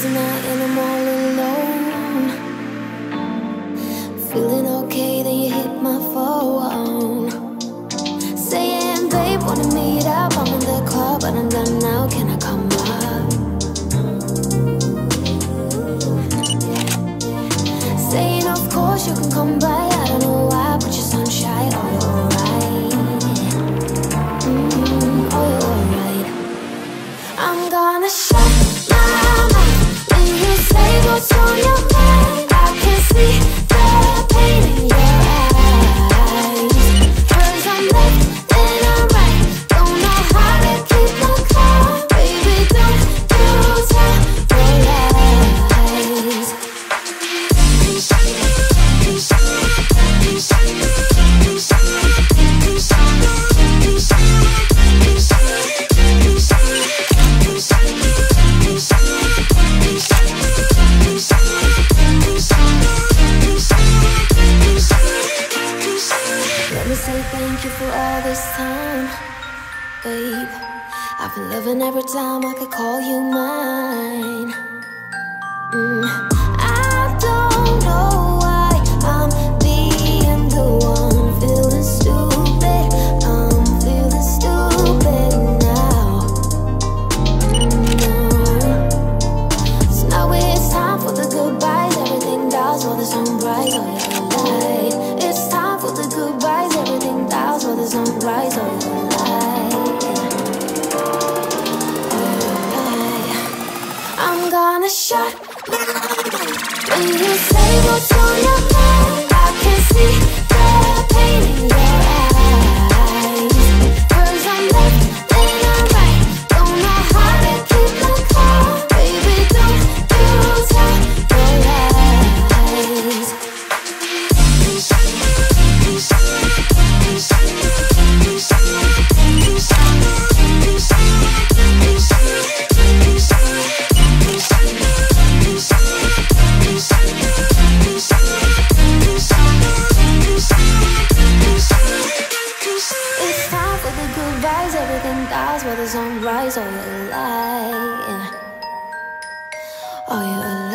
tonight and I'm all alone. Feeling okay, then you hit my phone. Saying, babe, wanna meet up. I'm in the club, but I'm done now. Can I come up? Saying, of course, you can come by. Me say thank you for all this time, babe. I've been loving every time I could call you mine. Mm, I don't know why I'm being the one feeling stupid. I'm feeling stupid now. Mm, so now it's time for the goodbyes. Everything dies for the sunrise. Oh, yeah, light. I'm gonna shut when you say what's on your mind. The sun rises. Oh, you're lying. Oh,